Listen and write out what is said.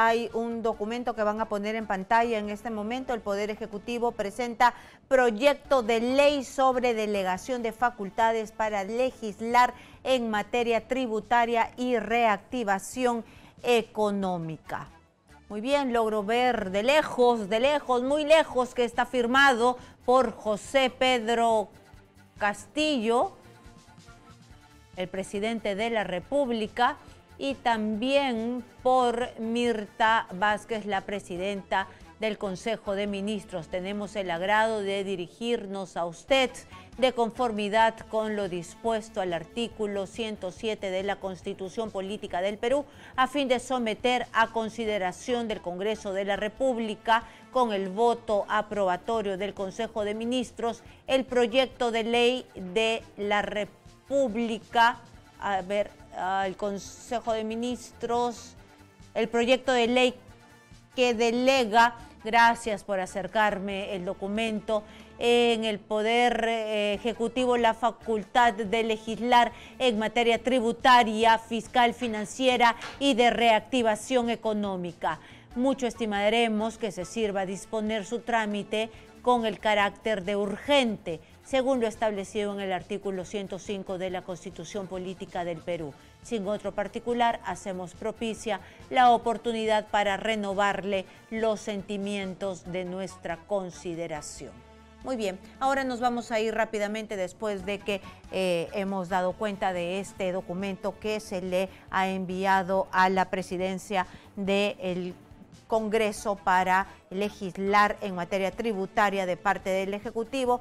hay un documento que van a poner en pantalla en este momento. El Poder Ejecutivo presenta proyecto de ley sobre delegación de facultades para legislar en materia tributaria y reactivación económica. Muy bien, logro ver de lejos, de lejos, muy lejos, que está firmado por José Pedro Castillo, el presidente de la República, y también por Mirta Vázquez, la presidenta del Consejo de Ministros. Tenemos el agrado de dirigirnos a usted de conformidad con lo dispuesto al artículo 107 de la Constitución Política del Perú a fin de someter a consideración del Congreso de la República con el voto aprobatorio del Consejo de Ministros el proyecto de ley de la República. A ver, al Consejo de Ministros el proyecto de ley que delega, gracias por acercarme el documento, en el Poder eh, Ejecutivo la facultad de legislar en materia tributaria, fiscal, financiera y de reactivación económica. Mucho estimaremos que se sirva a disponer su trámite con el carácter de urgente, según lo establecido en el artículo 105 de la Constitución Política del Perú. Sin otro particular, hacemos propicia la oportunidad para renovarle los sentimientos de nuestra consideración. Muy bien, ahora nos vamos a ir rápidamente después de que eh, hemos dado cuenta de este documento que se le ha enviado a la presidencia del Congreso para legislar en materia tributaria de parte del Ejecutivo.